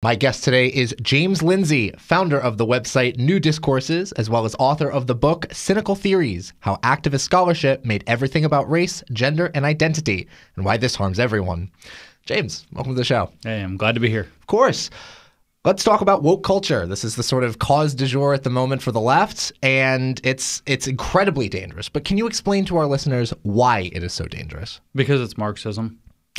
My guest today is James Lindsay, founder of the website New Discourses, as well as author of the book Cynical Theories How Activist Scholarship Made Everything About Race, Gender, and Identity, and Why This Harms Everyone. James, welcome to the show. Hey, I'm glad to be here. Of course. Let's talk about woke culture. This is the sort of cause du jour at the moment for the left, and it's it's incredibly dangerous. But can you explain to our listeners why it is so dangerous? Because it's Marxism.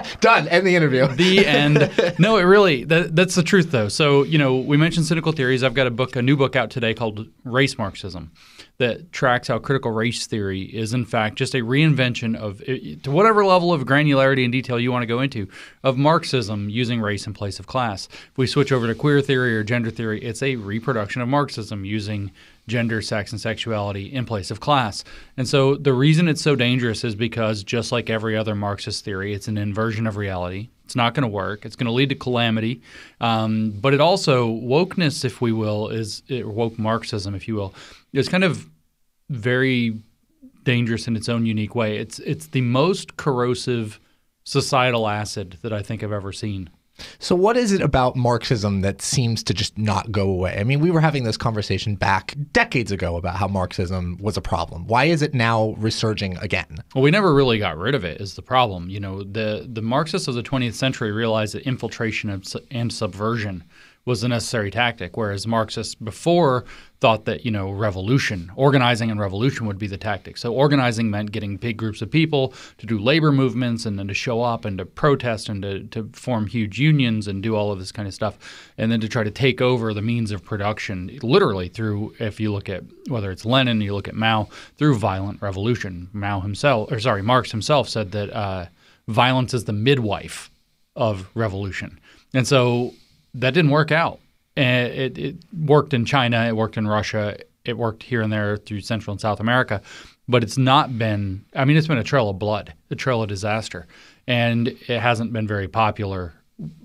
Done. End the interview. The end. no, it really that, that's the truth though. So you know, we mentioned cynical theories. I've got a book, a new book out today called Race Marxism, that tracks how critical race theory is in fact just a reinvention of to whatever level of granularity and detail you want to go into of Marxism using race in place of class. If we switch over to queer theory or gender theory, it's a reproduction of Marxism using gender, sex, and sexuality in place of class. And so the reason it's so dangerous is because just like every other Marxist theory, it's an inversion of reality. It's not going to work. It's going to lead to calamity. Um, but it also, wokeness, if we will, is woke Marxism, if you will, is kind of very dangerous in its own unique way. It's, it's the most corrosive societal acid that I think I've ever seen. So, what is it about Marxism that seems to just not go away? I mean, we were having this conversation back decades ago about how Marxism was a problem. Why is it now resurging again? Well, we never really got rid of it. Is the problem? You know, the the Marxists of the 20th century realized that infiltration and subversion was a necessary tactic, whereas Marxists before thought that you know revolution, organizing and revolution would be the tactic. So organizing meant getting big groups of people to do labor movements and then to show up and to protest and to, to form huge unions and do all of this kind of stuff, and then to try to take over the means of production, literally through if you look at whether it's Lenin, you look at Mao, through violent revolution. Mao himself, or sorry, Marx himself said that uh, violence is the midwife of revolution, and so that didn't work out. It, it worked in China, it worked in Russia, it worked here and there through Central and South America, but it's not been. I mean, it's been a trail of blood, a trail of disaster, and it hasn't been very popular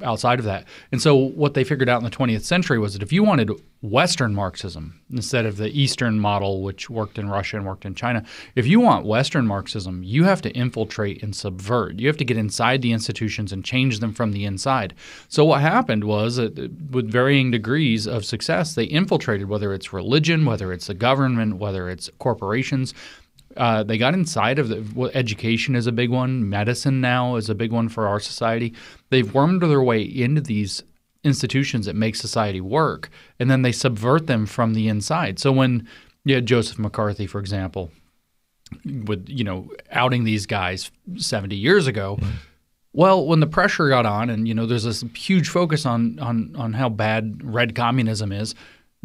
outside of that. And so what they figured out in the 20th century was that if you wanted Western Marxism instead of the Eastern model, which worked in Russia and worked in China, if you want Western Marxism, you have to infiltrate and subvert. You have to get inside the institutions and change them from the inside. So what happened was that with varying degrees of success, they infiltrated whether it's religion, whether it's the government, whether it's corporations uh, they got inside of the well, education is a big one. Medicine now is a big one for our society. They've wormed their way into these institutions that make society work, and then they subvert them from the inside. So when you had Joseph McCarthy, for example, with you know outing these guys 70 years ago. Mm-hmm. Well, when the pressure got on, and you know, there's this huge focus on on on how bad red communism is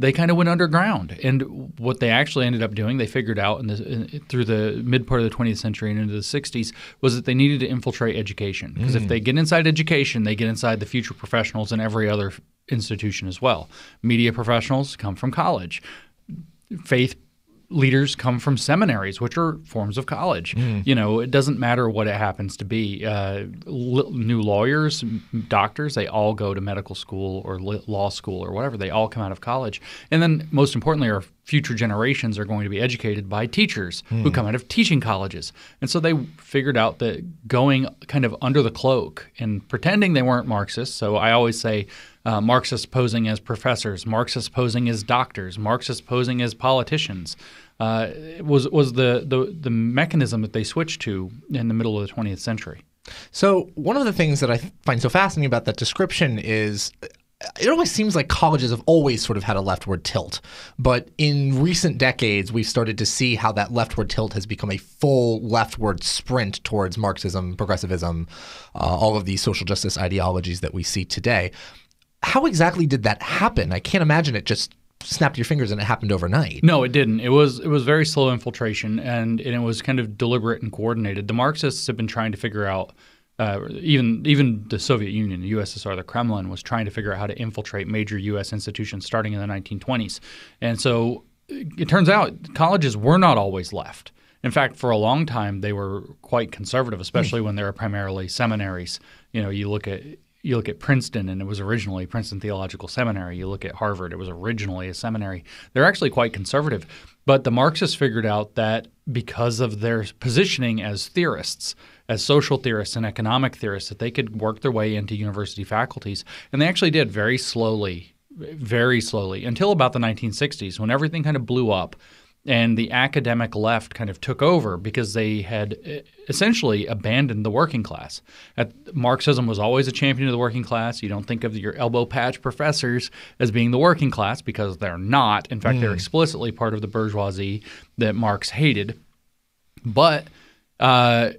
they kind of went underground. And what they actually ended up doing, they figured out in the, in, through the mid part of the 20th century and into the 60s, was that they needed to infiltrate education. Because mm. if they get inside education, they get inside the future professionals in every other institution as well. Media professionals come from college. Faith leaders come from seminaries, which are forms of college. Mm. You know, it doesn't matter what it happens to be. Uh, new lawyers, doctors, they all go to medical school or law school or whatever. They all come out of college. And then, most importantly, our future generations are going to be educated by teachers mm. who come out of teaching colleges. And so they figured out that going kind of under the cloak and pretending they weren't Marxists. So I always say, uh, Marxists posing as professors, Marxists posing as doctors, Marxists posing as politicians. Uh, was was the, the the mechanism that they switched to in the middle of the 20th century. So one of the things that I find so fascinating about that description is it always seems like colleges have always sort of had a leftward tilt. But in recent decades, we've started to see how that leftward tilt has become a full leftward sprint towards Marxism, progressivism, uh, all of these social justice ideologies that we see today. How exactly did that happen? I can't imagine it just snapped your fingers and it happened overnight. No, it didn't. It was it was very slow infiltration and, and it was kind of deliberate and coordinated. The Marxists have been trying to figure out uh, even even the Soviet Union, the USSR, the Kremlin was trying to figure out how to infiltrate major U.S. institutions starting in the 1920s, and so it turns out colleges were not always left. In fact, for a long time they were quite conservative, especially when they were primarily seminaries. You know, you look at you look at Princeton, and it was originally Princeton Theological Seminary. You look at Harvard, it was originally a seminary. They're actually quite conservative. But the Marxists figured out that because of their positioning as theorists, as social theorists and economic theorists, that they could work their way into university faculties. And they actually did very slowly, very slowly, until about the 1960s when everything kind of blew up and the academic left kind of took over because they had essentially abandoned the working class. At, Marxism was always a champion of the working class. You don't think of your elbow patch professors as being the working class because they're not. In fact, mm. they're explicitly part of the bourgeoisie that Marx hated. But uh,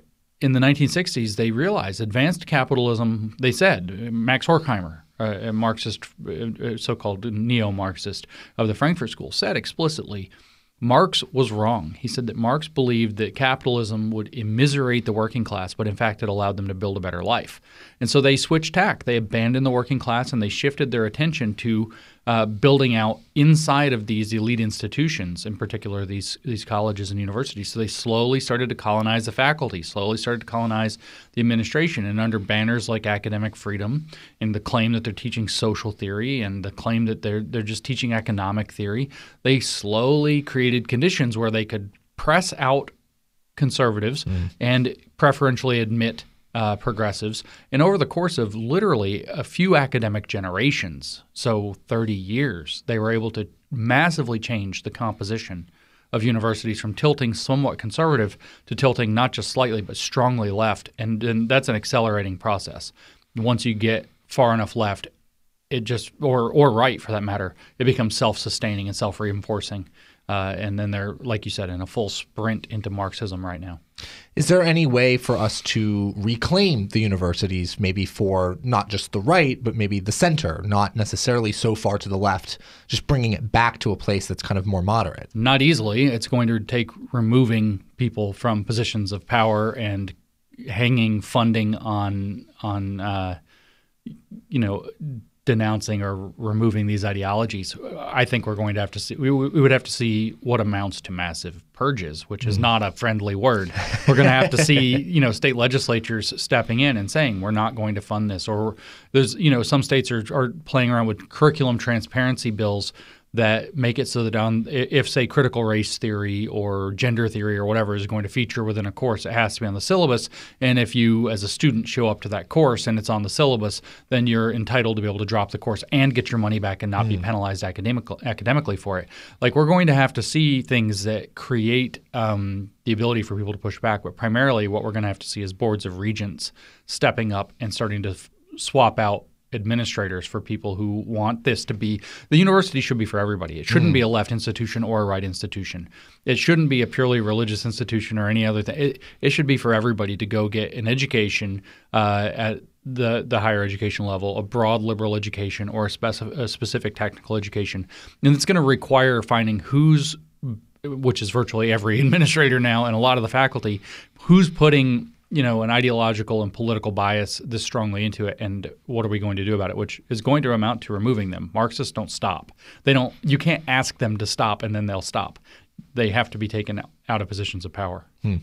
in the 1960s, they realized advanced capitalism, they said, Max Horkheimer, a Marxist, so called neo Marxist of the Frankfurt School, said explicitly Marx was wrong. He said that Marx believed that capitalism would immiserate the working class, but in fact it allowed them to build a better life. And so they switched tack. They abandoned the working class and they shifted their attention to uh, building out inside of these elite institutions, in particular these these colleges and universities. So they slowly started to colonize the faculty, slowly started to colonize the administration, and under banners like academic freedom and the claim that they're teaching social theory and the claim that they're they're just teaching economic theory, they slowly created conditions where they could press out conservatives mm. and preferentially admit uh, progressives. And over the course of literally a few academic generations, so 30 years, they were able to massively change the composition of universities from tilting somewhat conservative to tilting not just slightly but strongly left. And, and that's an accelerating process. Once you get far enough left, it just, or, or right for that matter, it becomes self sustaining and self reinforcing. Uh, and then they're, like you said, in a full sprint into Marxism right now. Is there any way for us to reclaim the universities, maybe for not just the right, but maybe the center, not necessarily so far to the left, just bringing it back to a place that's kind of more moderate? Not easily. It's going to take removing people from positions of power and hanging funding on on uh, you know denouncing or removing these ideologies, I think we're going to have to see, we, we would have to see what amounts to massive purges, which is mm. not a friendly word. We're going to have to see, you know, state legislatures stepping in and saying, we're not going to fund this. Or there's, you know, some states are, are playing around with curriculum transparency bills that make it so that on if say critical race theory or gender theory or whatever is going to feature within a course it has to be on the syllabus. And if you as a student show up to that course and it's on the syllabus then you're entitled to be able to drop the course and get your money back and not mm. be penalized academic, academically for it. Like we're going to have to see things that create um, the ability for people to push back. But primarily what we're going to have to see is boards of regents stepping up and starting to f- swap out administrators for people who want this to be the university should be for everybody. It shouldn't mm. be a left institution or a right institution. It shouldn't be a purely religious institution or any other thing. It, it should be for everybody to go get an education uh, at the the higher education level, a broad liberal education or a, a specific technical education, and it's going to require finding who's which is virtually every administrator now and a lot of the faculty who's putting you know, an ideological and political bias this strongly into it, and what are we going to do about it? Which is going to amount to removing them. Marxists don't stop. They don't. You can't ask them to stop and then they'll stop. They have to be taken out of positions of power. Hmm.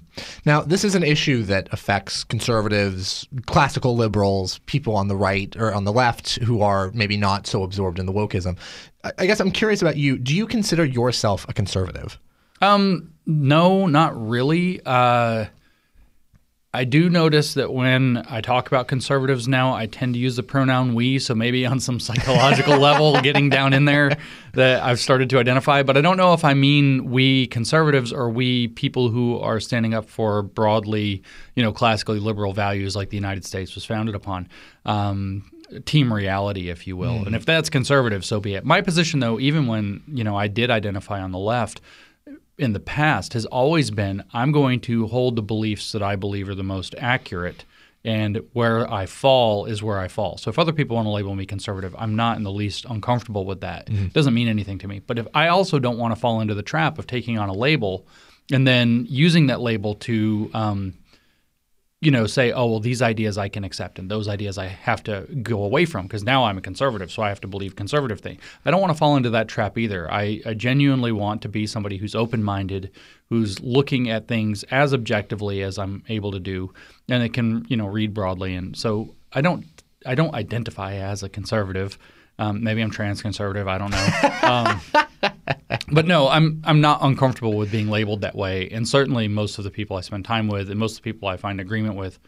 Now, this is an issue that affects conservatives, classical liberals, people on the right or on the left who are maybe not so absorbed in the wokeism. I guess I'm curious about you. Do you consider yourself a conservative? Um, no, not really. Uh, I do notice that when I talk about conservatives now, I tend to use the pronoun we. So maybe on some psychological level, getting down in there, that I've started to identify. But I don't know if I mean we conservatives or we people who are standing up for broadly, you know, classically liberal values like the United States was founded upon. Um, team reality, if you will. Mm. And if that's conservative, so be it. My position, though, even when you know I did identify on the left in the past has always been I'm going to hold the beliefs that I believe are the most accurate and where I fall is where I fall. So if other people want to label me conservative, I'm not in the least uncomfortable with that. Mm-hmm. It doesn't mean anything to me. But if I also don't want to fall into the trap of taking on a label and then using that label to um, you know, say, oh, well, these ideas I can accept and those ideas I have to go away from because now I'm a conservative, so I have to believe conservative thing. I don't want to fall into that trap either. I, I genuinely want to be somebody who's open minded, who's looking at things as objectively as I'm able to do, and it can, you know, read broadly. And so I don't I don't identify as a conservative. Um, maybe I'm trans conservative. I don't know. Um, but no, I'm I'm not uncomfortable with being labeled that way. And certainly, most of the people I spend time with, and most of the people I find agreement with,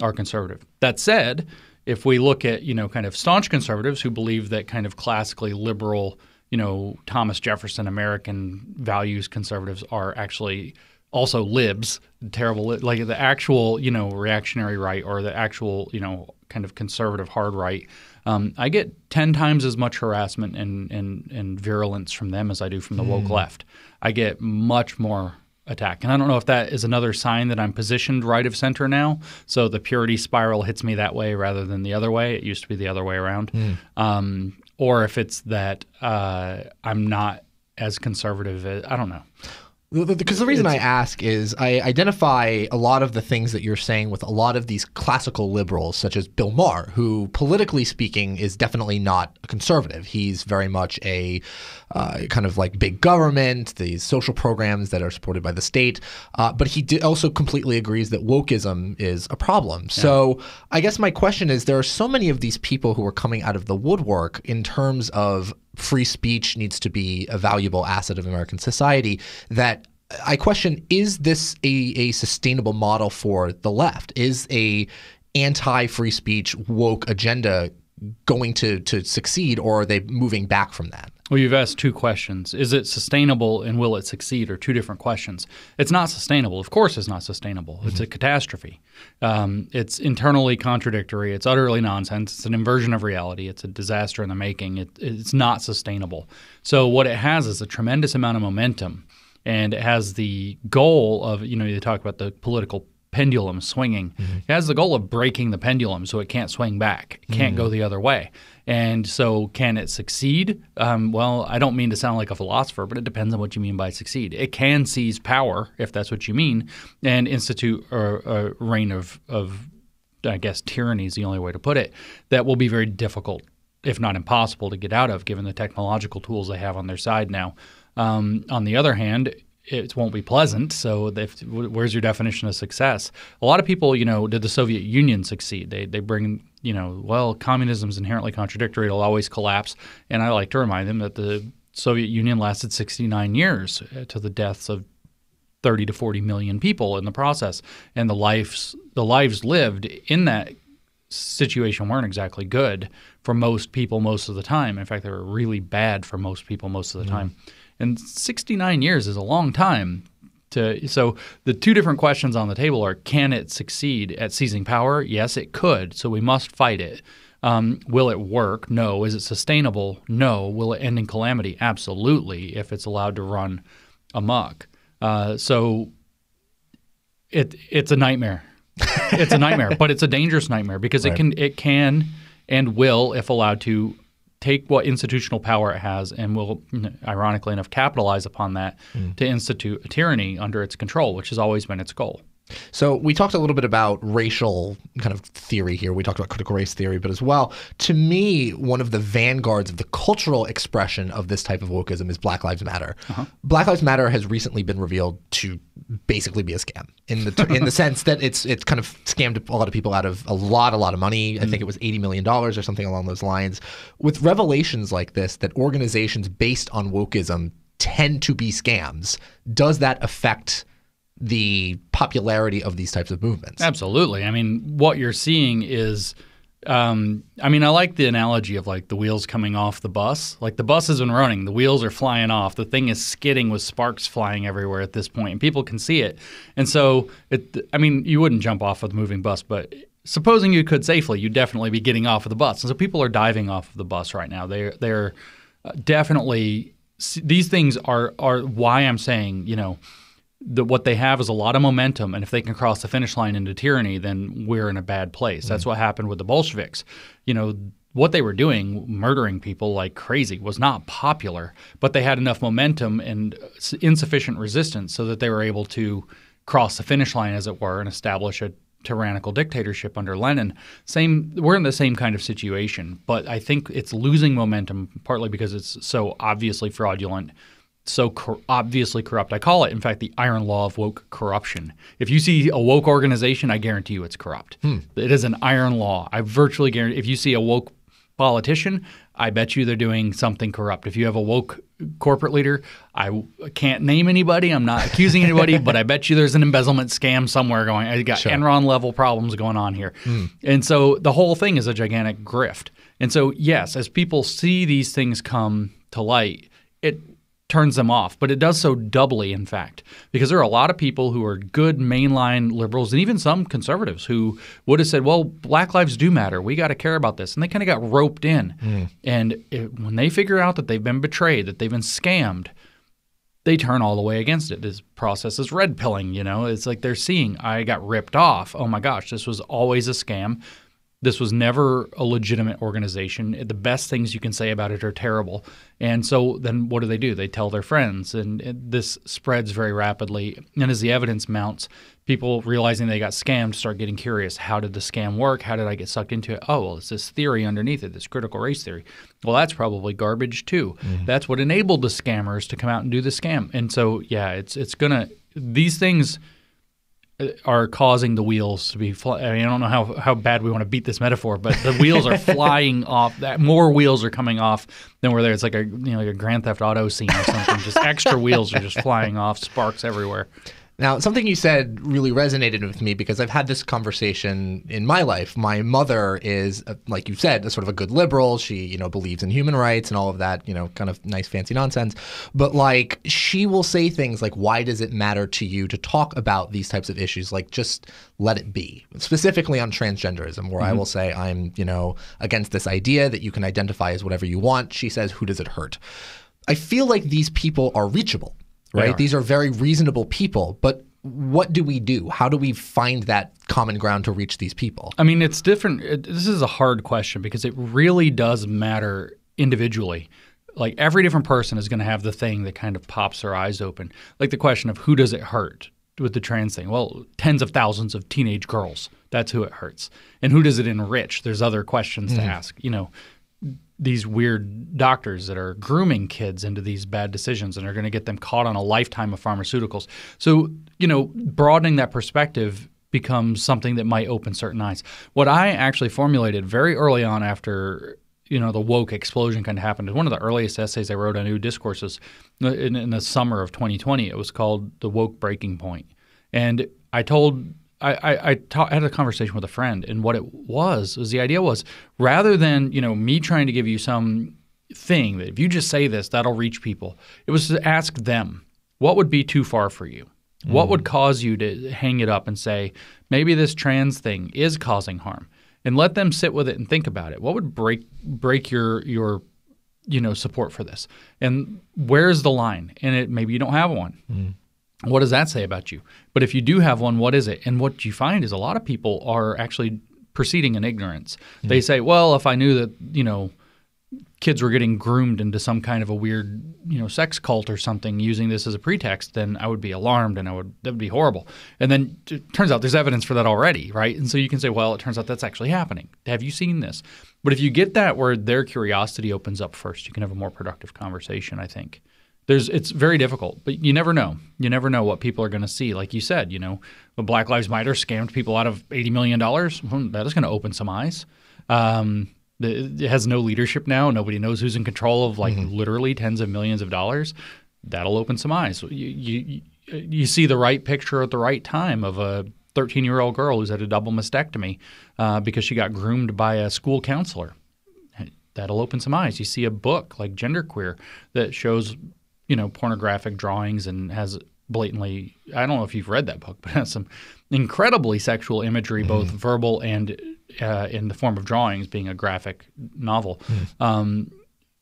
are conservative. That said, if we look at you know kind of staunch conservatives who believe that kind of classically liberal, you know Thomas Jefferson American values conservatives are actually also libs, terrible like the actual you know reactionary right or the actual you know kind of conservative hard right. Um, I get ten times as much harassment and, and and virulence from them as I do from the woke mm. left. I get much more attack. And I don't know if that is another sign that I'm positioned right of center now. So the purity spiral hits me that way rather than the other way. It used to be the other way around. Mm. Um, or if it's that uh, I'm not as conservative. As, I don't know. Because the reason I ask is I identify a lot of the things that you're saying with a lot of these classical liberals, such as Bill Maher, who politically speaking is definitely not a conservative. He's very much a uh, kind of like big government, these social programs that are supported by the state. Uh, but he also completely agrees that wokeism is a problem. Yeah. So I guess my question is there are so many of these people who are coming out of the woodwork in terms of free speech needs to be a valuable asset of American society that I question is this a, a sustainable model for the left? Is a anti free speech woke agenda going to to succeed or are they moving back from that? Well, you've asked two questions. Is it sustainable and will it succeed? Are two different questions. It's not sustainable. Of course, it's not sustainable. Mm-hmm. It's a catastrophe. Um, it's internally contradictory. It's utterly nonsense. It's an inversion of reality. It's a disaster in the making. It, it's not sustainable. So, what it has is a tremendous amount of momentum. And it has the goal of, you know, you talk about the political pendulum swinging. Mm-hmm. It has the goal of breaking the pendulum so it can't swing back, it can't mm-hmm. go the other way. And so, can it succeed? Um, well, I don't mean to sound like a philosopher, but it depends on what you mean by succeed. It can seize power, if that's what you mean, and institute a, a reign of, of, I guess, tyranny is the only way to put it, that will be very difficult, if not impossible, to get out of, given the technological tools they have on their side now. Um, on the other hand, it won't be pleasant. So, if, where's your definition of success? A lot of people, you know, did the Soviet Union succeed? They they bring, you know, well, communism is inherently contradictory; it'll always collapse. And I like to remind them that the Soviet Union lasted 69 years uh, to the deaths of 30 to 40 million people in the process, and the lives the lives lived in that situation weren't exactly good for most people most of the time. In fact, they were really bad for most people most of the mm-hmm. time. And 69 years is a long time. To, so the two different questions on the table are: Can it succeed at seizing power? Yes, it could. So we must fight it. Um, will it work? No. Is it sustainable? No. Will it end in calamity? Absolutely. If it's allowed to run amok. Uh, so it it's a nightmare. it's a nightmare, but it's a dangerous nightmare because right. it can it can and will, if allowed to, take what institutional power it has and will, ironically enough, capitalize upon that mm. to institute a tyranny under its control, which has always been its goal. So we talked a little bit about racial kind of theory here. We talked about critical race theory, but as well, to me, one of the vanguards of the cultural expression of this type of wokeism is Black Lives Matter. Uh-huh. Black Lives Matter has recently been revealed to basically be a scam in the in the sense that it's it's kind of scammed a lot of people out of a lot a lot of money. Mm. I think it was eighty million dollars or something along those lines. With revelations like this, that organizations based on wokeism tend to be scams, does that affect? The popularity of these types of movements. Absolutely. I mean, what you're seeing is. Um, I mean, I like the analogy of like the wheels coming off the bus. Like the bus has been running, the wheels are flying off, the thing is skidding with sparks flying everywhere at this point, and people can see it. And so, it, I mean, you wouldn't jump off of the moving bus, but supposing you could safely, you'd definitely be getting off of the bus. And so, people are diving off of the bus right now. They're they're uh, definitely these things are are why I'm saying you know the, what they have is a lot of momentum, and if they can cross the finish line into tyranny, then we're in a bad place. That's mm. what happened with the Bolsheviks. You know, what they were doing, murdering people like crazy, was not popular, but they had enough momentum and insufficient resistance so that they were able to cross the finish line, as it were, and establish a tyrannical dictatorship under Lenin. Same, we're in the same kind of situation, but I think it's losing momentum partly because it's so obviously fraudulent so cor- obviously corrupt. I call it, in fact, the iron law of woke corruption. If you see a woke organization, I guarantee you it's corrupt. Hmm. It is an iron law. I virtually guarantee. If you see a woke politician, I bet you they're doing something corrupt. If you have a woke corporate leader, I w- can't name anybody. I'm not accusing anybody, but I bet you there's an embezzlement scam somewhere going. I got Enron level problems going on here, hmm. and so the whole thing is a gigantic grift. And so, yes, as people see these things come to light, it turns them off, but it does so doubly, in fact, because there are a lot of people who are good mainline liberals and even some conservatives who would have said, well, black lives do matter. We got to care about this. And they kind of got roped in. Hmm. And it, when they figure out that they've been betrayed, that they've been scammed, they turn all the way against it. This process is red pilling, you know. It's like they're seeing, I got ripped off. Oh my gosh, this was always a scam. This was never a legitimate organization. The best things you can say about it are terrible. And so then what do they do? They tell their friends, and it, this spreads very rapidly. And as the evidence mounts, people realizing they got scammed start getting curious. How did the scam work? How did I get sucked into it? Oh, well, it's this theory underneath it, this critical race theory. Well, that's probably garbage too. Mm-hmm. That's what enabled the scammers to come out and do the scam. And so, yeah, it's it's gonna these things are causing the wheels to be. Fly- I mean, I don't know how how bad we want to beat this metaphor, but the wheels are flying off. That more wheels are coming off than were there. It's like a you know like a Grand Theft Auto scene or something. just extra wheels are just flying off, sparks everywhere. Now, something you said really resonated with me because I've had this conversation in my life. My mother is, uh, like you said, a sort of a good liberal. She, you know, believes in human rights and all of that, you know, kind of nice, fancy nonsense. But like, she will say things like, "Why does it matter to you to talk about these types of issues? Like, just let it be." Specifically on transgenderism, where I will say, "I'm, you know, against this idea that you can identify as whatever you want." She says, "Who does it hurt?" I feel like these people are reachable right? These are very reasonable people, but what do we do? How do we find that common ground to reach these people? I mean, it's different. It, this is a hard question because it really does matter individually. Like every different person is going to have the thing that kind of pops their eyes open. Like the question of who does it hurt with the trans thing? Well, tens of thousands of teenage girls. That's who it hurts. And who does it enrich? There's other questions to mm-hmm. ask. You know, these weird doctors that are grooming kids into these bad decisions and are going to get them caught on a lifetime of pharmaceuticals. So, you know, broadening that perspective becomes something that might open certain eyes. What I actually formulated very early on after you know the woke explosion kind of happened is one of the earliest essays I wrote on new discourses in, in the summer of 2020. It was called the woke breaking point, and I told I, I, I ta- had a conversation with a friend, and what it was was the idea was rather than you know me trying to give you some thing that if you just say this that'll reach people, it was to ask them what would be too far for you, what would mm. cause you to hang it up and say maybe this trans thing is causing harm, and let them sit with it and think about it. What would break break your your you know support for this, and where's the line? And it maybe you don't have one. Mm. What does that say about you? But if you do have one, what is it? And what you find is a lot of people are actually proceeding in ignorance. Hmm. They say, well, if I knew that, you know, kids were getting groomed into some kind of a weird, you know, sex cult or something using this as a pretext, then I would be alarmed and I would that would be horrible. And then it turns out there's evidence for that already, right? And so you can say, well, it turns out that's actually happening. Have you seen this? But if you get that where their curiosity opens up first, you can have a more productive conversation, I think there's it's very difficult, but you never know. You never know what people are going to see. Like you said, you know, Black Lives Matter scammed people out of eighty million dollars. That is going to open some eyes. Um, it has no leadership now. Nobody knows who's in control of like literally tens of millions of dollars. That'll open some eyes. You, you you see the right picture at the right time of a 13 year old girl who's had a double mastectomy uh, because she got groomed by a school counselor that'll open some eyes. You see a book like Genderqueer that shows, you know, pornographic drawings and has blatantly. I don't know if you've read that book, but has some incredibly sexual imagery, both verbal and uh, in the form of drawings, being a graphic novel. Um,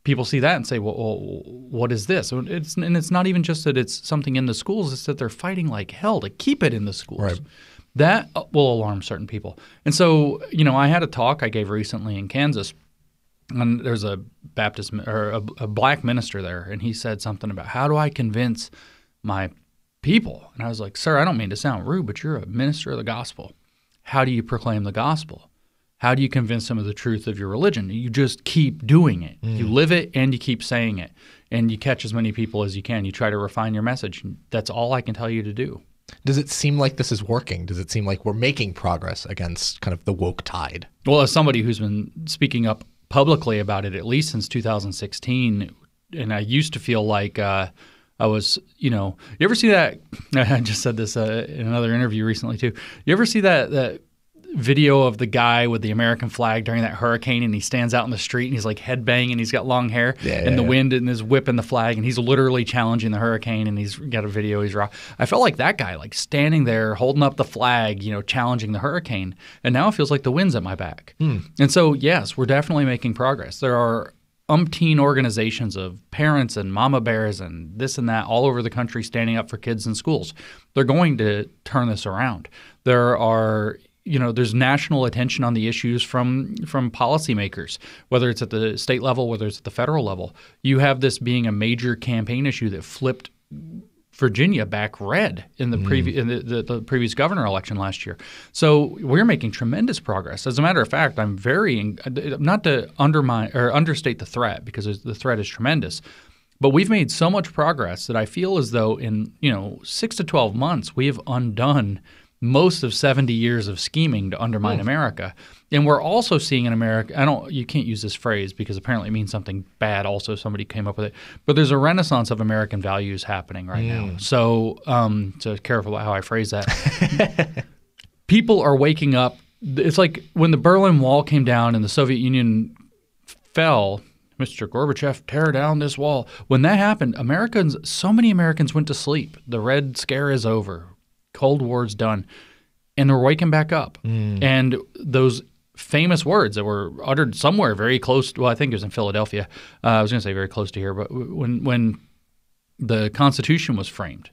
people see that and say, well, well, what is this? And It's, and it's not even just that it's something in the schools, it's that they're fighting like hell to keep it in the schools. Right. That uh, will alarm certain people. And so, you know, I had a talk I gave recently in Kansas, and there's a Baptist or a, a black minister there, and he said something about how do I convince my people? And I was like, sir, I don't mean to sound rude, but you're a minister of the gospel. How do you proclaim the gospel? How do you convince them of the truth of your religion? You just keep doing it. You mm. live it and you keep saying it. and you catch as many people as you can. You try to refine your message. That's all I can tell you to do. Does it seem like this is working? Does it seem like we're making progress against kind of the woke tide? Well, as somebody who's been speaking up publicly about it at least since 2016, and I used to feel like uh, I was, you know, you ever see that? I just said this uh, in another interview recently too. You ever see that that video of the guy with the American flag during that hurricane, and he stands out in the street and he's like headbanging, and he's got long hair, Yeah, and the yeah, wind and is whipping the flag, and he's literally challenging the hurricane, and he's got a video. He's raw. I felt like that guy, like standing there holding up the flag, you know, challenging the hurricane, and now it feels like the wind's at my back. Hmm. And so, yes, we're definitely making progress. There are umpteen organizations of parents and mama bears and this and that all over the country standing up for kids in schools. They're going to turn this around. There are you know there's national attention on the issues from from policymakers whether it's at the state level whether it's at the federal level you have this being a major campaign issue that flipped Virginia back red in the mm. previous in the, the, the previous governor election last year. So we're making tremendous progress. As a matter of fact, I'm very not to undermine or understate the threat because the threat is tremendous. But we've made so much progress that I feel as though in you know six to twelve months we have undone most of 70 years of scheming to undermine America. And we're also seeing in America, I don't, you can't use this phrase because apparently it means something bad. Also, somebody came up with it, but there's a renaissance of American values happening right now. So, um, so careful about how I phrase that. People are waking up. It's like when the Berlin Wall came down and the Soviet Union fell. Mr. Gorbachev, tear down this wall. When that happened, Americans, so many Americans went to sleep. The Red Scare is over. Cold War's done, and they're waking back up. And those famous words that were uttered somewhere very close. well, I think it was in Philadelphia. Uh, I was going to say very close to here, but when when the Constitution was framed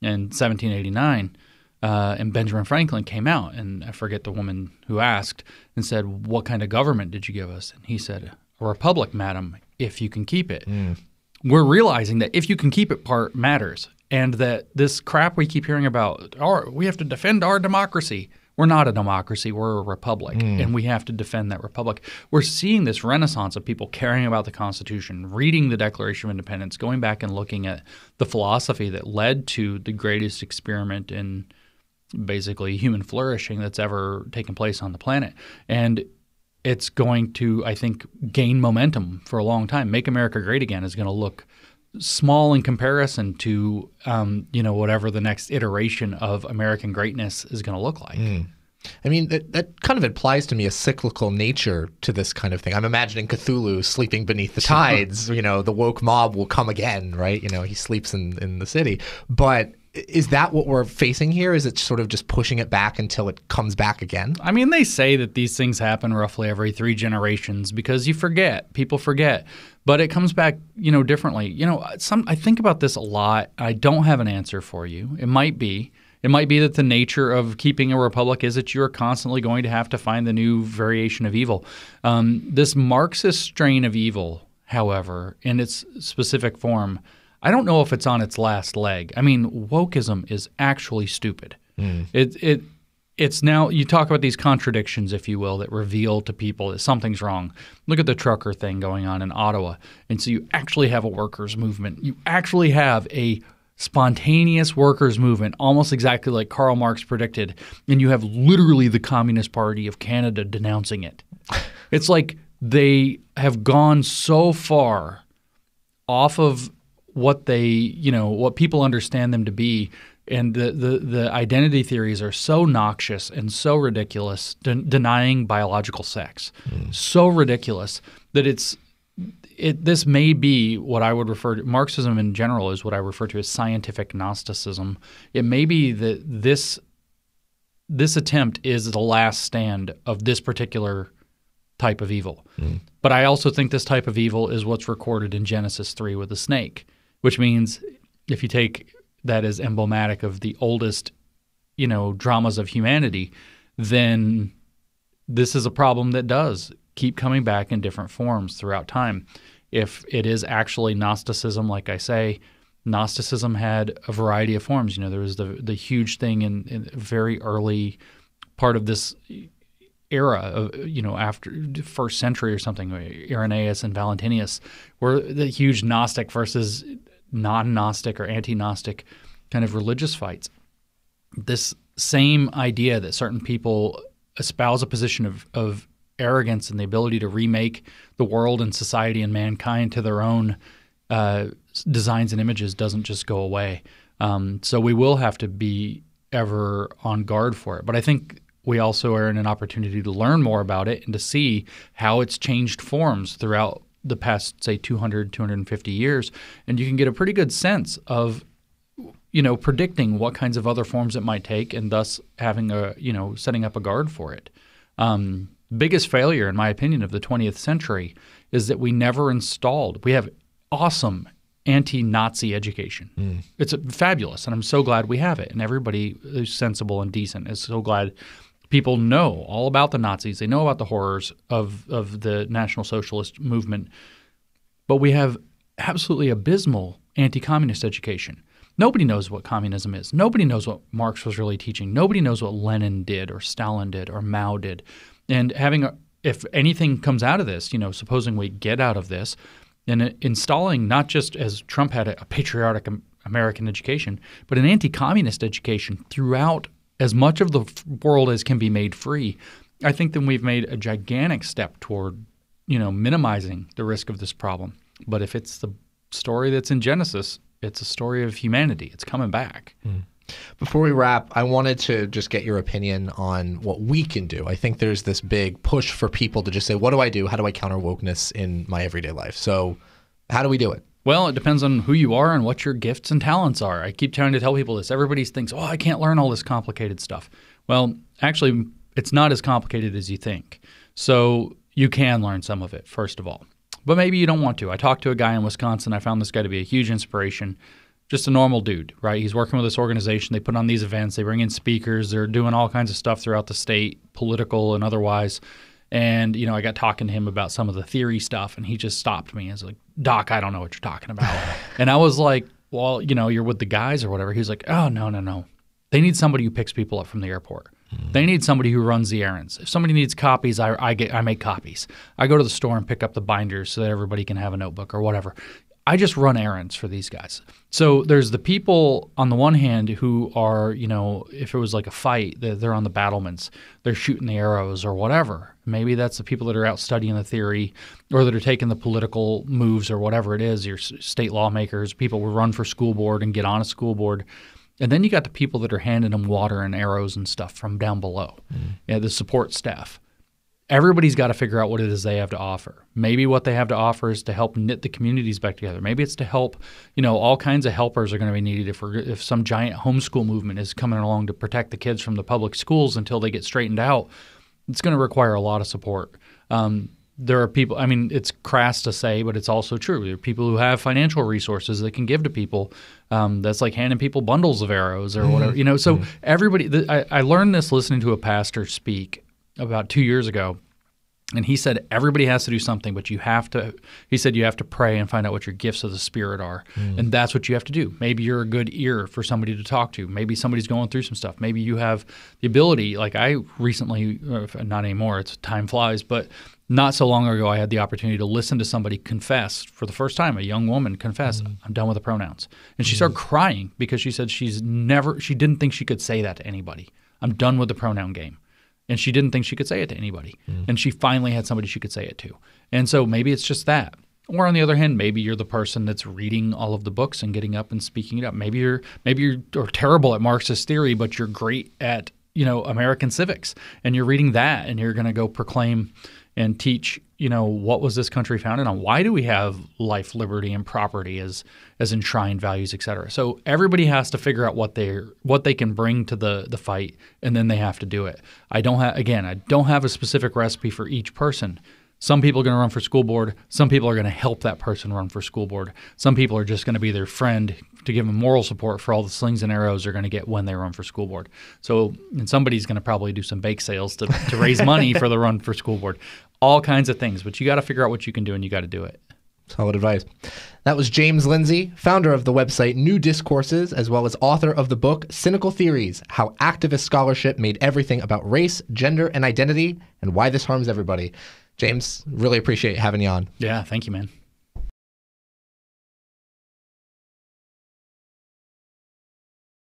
in 1789, uh, and Benjamin Franklin came out, and I forget the woman who asked and said, "What kind of government did you give us?" And he said, "A republic, madam, if you can keep it." We're realizing that if you can keep it part matters, and that this crap we keep hearing about, our, we have to defend our democracy. We're not a democracy, we're a republic, hmm. and we have to defend that republic. We're seeing this renaissance of people caring about the Constitution, reading the Declaration of Independence, going back and looking at the philosophy that led to the greatest experiment in basically human flourishing that's ever taken place on the planet. And it's going to, I think, gain momentum for a long time. Make America Great Again is going to look small in comparison to, um, you know, whatever the next iteration of American greatness is going to look like. I mean, that, that kind of implies to me a cyclical nature to this kind of thing. I'm imagining Cthulhu sleeping beneath the tides. you know, the woke mob will come again, right? You know, he sleeps in, in the city. But is that what we're facing here? Is it sort of just pushing it back until it comes back again? I mean, they say that these things happen roughly every three generations because you forget, people forget, but it comes back, you know, differently. You know, some I think about this a lot. I don't have an answer for you. It might be, it might be that the nature of keeping a republic is that you're constantly going to have to find the new variation of evil. Um, this Marxist strain of evil, however, in its specific form. I don't know if it's on its last leg. I mean, wokeism is actually stupid. Hmm. It it it's now you talk about these contradictions, if you will, that reveal to people that something's wrong. Look at the trucker thing going on in Ottawa, and so you actually have a workers' movement. You actually have a spontaneous workers' movement, almost exactly like Karl Marx predicted, and you have literally the Communist Party of Canada denouncing it. It's like they have gone so far off of what they, you know, what people understand them to be. And the, the, the identity theories are so noxious and so ridiculous, de- denying biological sex, hmm. so ridiculous that it's it. This may be what I would refer to. Marxism in general is what I refer to as scientific Gnosticism. It may be that this this attempt is the last stand of this particular type of evil. Hmm. But I also think this type of evil is what's recorded in Genesis 3 with the snake, which means if you take that as emblematic of the oldest, you know, dramas of humanity, then this is a problem that does keep coming back in different forms throughout time. If it is actually Gnosticism, like I say, Gnosticism had a variety of forms. You know, there was the the huge thing in, in very early part of this era of you know after first century or something Irenaeus and Valentinus were the huge gnostic versus non-gnostic or anti-gnostic kind of religious fights this same idea that certain people espouse a position of, of arrogance and the ability to remake the world and society and mankind to their own uh, designs and images doesn't just go away. Um, so we will have to be ever on guard for it. But I think we also are in an opportunity to learn more about it and to see how it's changed forms throughout the past, say, 200, 250 years. And you can get a pretty good sense of you know, predicting what kinds of other forms it might take, and thus having a, you know, setting up a guard for it. Um, biggest failure, in my opinion, of the 20th century is that we never installed. We have awesome anti-Nazi education. Mm. It's fabulous, and I'm so glad we have it. And everybody who's sensible and decent is so glad people know all about the Nazis. They know about the horrors of of the National Socialist movement. But we have absolutely abysmal anti-communist education. Nobody knows what communism is. Nobody knows what Marx was really teaching. Nobody knows what Lenin did or Stalin did or Mao did. And having a, if anything comes out of this, you know, supposing we get out of this, and installing not just as Trump had a, a patriotic American education, but an anti-communist education throughout as much of the world as can be made free, I think then we've made a gigantic step toward, you know, minimizing the risk of this problem. But if it's the story that's in Genesis, it's a story of humanity. It's coming back. Mm. Before we wrap, I wanted to just get your opinion on what we can do. I think there's this big push for people to just say, "What do I do? How do I counter wokeness in my everyday life?" So, how do we do it? Well, it depends on who you are and what your gifts and talents are. I keep trying to tell people this. Everybody thinks, "Oh, I can't learn all this complicated stuff." Well, actually, it's not as complicated as you think. So, you can learn some of it first of all but maybe you don't want to. I talked to a guy in Wisconsin. I found this guy to be a huge inspiration. Just a normal dude, right? He's working with this organization. They put on these events. They bring in speakers. They're doing all kinds of stuff throughout the state, political and otherwise. And you know, I got talking to him about some of the theory stuff, and he just stopped me. He's like, "Doc, I don't know what you're talking about." and I was like, "Well, you know, you're with the guys or whatever." He's like, "Oh no, no, no. They need somebody who picks people up from the airport." Mm-hmm. They need somebody who runs the errands. If somebody needs copies, I, I get I make copies. I go to the store and pick up the binders so that everybody can have a notebook or whatever. I just run errands for these guys. So there's the people on the one hand who are, you know, if it was like a fight, they're on the battlements, they're shooting the arrows or whatever. Maybe that's the people that are out studying the theory or that are taking the political moves or whatever it is. Your state lawmakers, people who run for school board and get on a school board. And then you got the people that are handing them water and arrows and stuff from down below, mm. yeah, the support staff. Everybody's got to figure out what it is they have to offer. Maybe what they have to offer is to help knit the communities back together. Maybe it's to help, you know, all kinds of helpers are going to be needed if, if some giant homeschool movement is coming along to protect the kids from the public schools until they get straightened out. It's going to require a lot of support. Um, there are people, I mean, it's crass to say, but it's also true. There are people who have financial resources that can give to people. Um, that's like handing people bundles of arrows or mm-hmm. whatever, you know. So mm-hmm. everybody, the, I, I learned this listening to a pastor speak about two years ago. And he said everybody has to do something, but you have to. He said you have to pray and find out what your gifts of the spirit are, mm. and that's what you have to do. Maybe you're a good ear for somebody to talk to. Maybe somebody's going through some stuff. Maybe you have the ability. Like I recently, not anymore. It's time flies, but not so long ago, I had the opportunity to listen to somebody confess for the first time. A young woman confess, mm-hmm. "I'm done with the pronouns," and she mm-hmm. started crying because she said she's never, she didn't think she could say that to anybody. I'm done with the pronoun game, and she didn't think she could say it to anybody. Mm-hmm. And she finally had somebody she could say it to. And so maybe it's just that. Or on the other hand, maybe you're the person that's reading all of the books and getting up and speaking it up. Maybe you're maybe you're terrible at Marxist theory, but you're great at you know American civics, and you're reading that, and you're going to go proclaim and teach you know what was this country founded on? Why do we have life liberty and property as as enshrined values et cetera? So everybody has to figure out what they what they can bring to the the fight and then they have to do it. I don't have again i don't have a specific recipe for each person some people are going to run for school board. Some people are going to help that person run for school board. Some people are just going to be their friend to give them moral support for all the slings and arrows they're going to get when they run for school board. So, and somebody's going to probably do some bake sales to, to raise money for the run for school board. All kinds of things, but you got to figure out what you can do and you got to do it. Solid advice. That was James Lindsay, founder of the website New Discourses, as well as author of the book Cynical Theories How Activist Scholarship Made Everything About Race, Gender, and Identity, and Why This Harms Everybody. James, really appreciate having you on. Yeah, thank you, man.